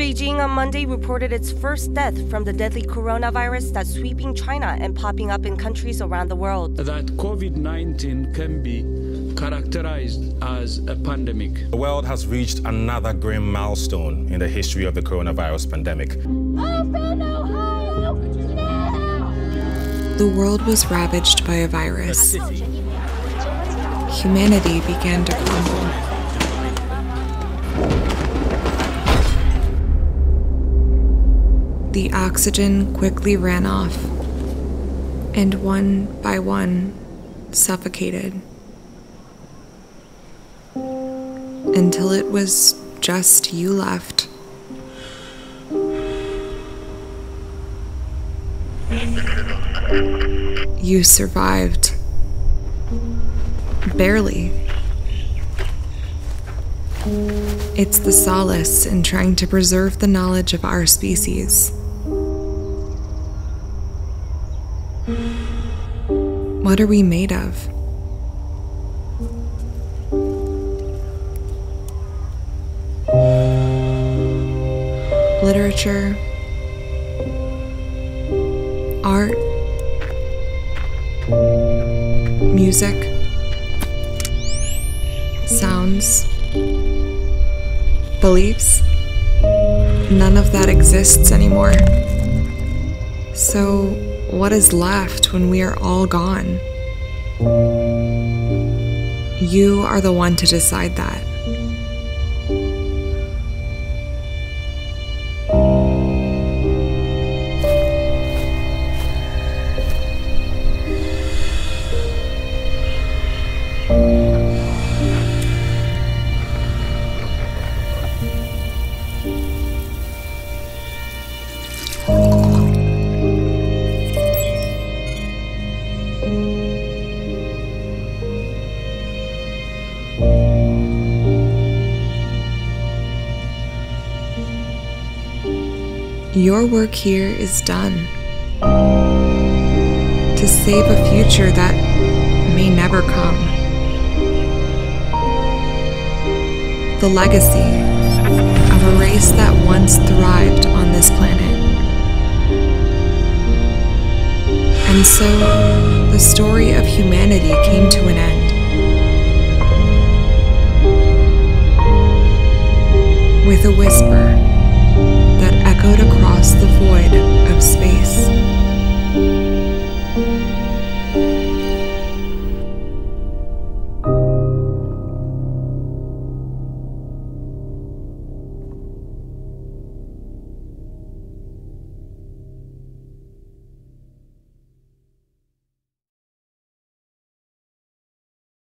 Beijing on Monday reported its first death from the deadly coronavirus that's sweeping China and popping up in countries around the world. That COVID 19 can be characterized as a pandemic. The world has reached another grim milestone in the history of the coronavirus pandemic. Open Ohio now! The world was ravaged by a virus. Humanity began to crumble. The oxygen quickly ran off, and one by one suffocated. Until it was just you left. You survived. Barely. It's the solace in trying to preserve the knowledge of our species. What are we made of? Literature, art, music, sounds, beliefs. None of that exists anymore. So, what is left when we are all gone? You are the one to decide that. Your work here is done. To save a future that may never come. The legacy of a race that once thrived on this planet. And so, the story of humanity came to an end. With a whisper that echoed across the void of space.